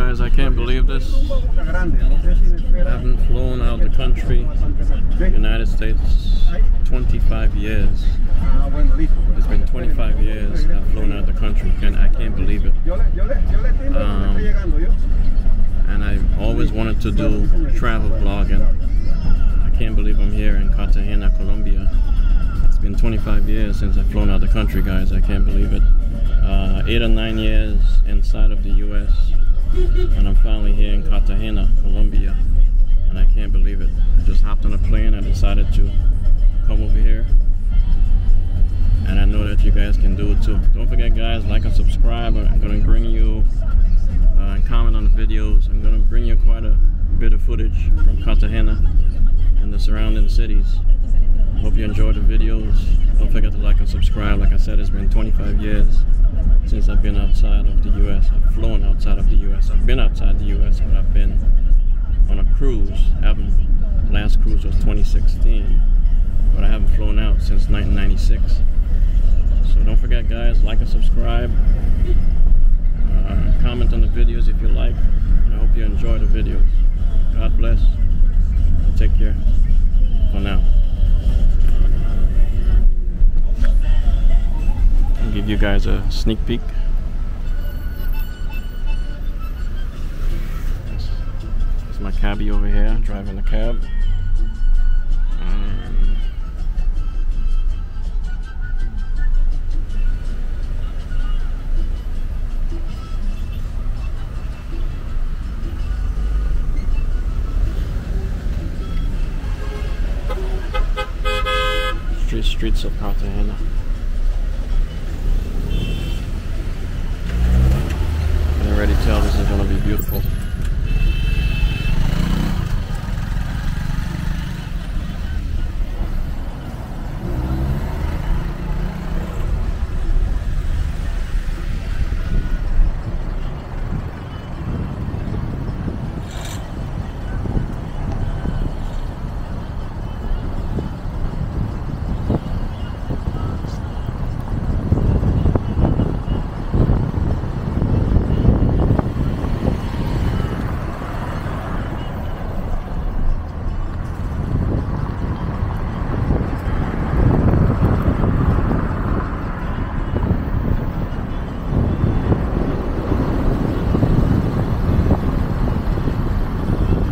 guys, I can't believe this. I haven't flown out of the country, United States, 25 years. It's been 25 years I've flown out of the country, and I can't believe it. Um, and I always wanted to do travel vlogging. I can't believe I'm here in Cartagena, Colombia. It's been 25 years since I've flown out of the country, guys. I can't believe it. Uh, eight or nine years inside of the U.S. And I'm finally here in Cartagena, Colombia. And I can't believe it. I just hopped on a plane. I decided to come over here. And I know that you guys can do it too. Don't forget, guys, like and subscribe. I'm going to bring you uh, and comment on the videos. I'm going to bring you quite a bit of footage from Cartagena and the surrounding cities. Hope you enjoyed the videos. Don't forget to like and subscribe. Like I said, it's been 25 years since I've been outside of the U.S. I've flown outside of the U.S. I've been outside the U.S., but I've been on a cruise. I haven't, last cruise was 2016, but I haven't flown out since 1996. So don't forget, guys, like and subscribe. Uh, comment on the videos if you like. I hope you enjoy the videos. God bless. Take care for now. I'll give you guys a sneak peek. My cabbie over here driving the cab. Street streets of Cartagena. I can already tell this is gonna be beautiful.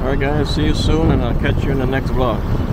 Alright guys, see you soon and I'll catch you in the next vlog.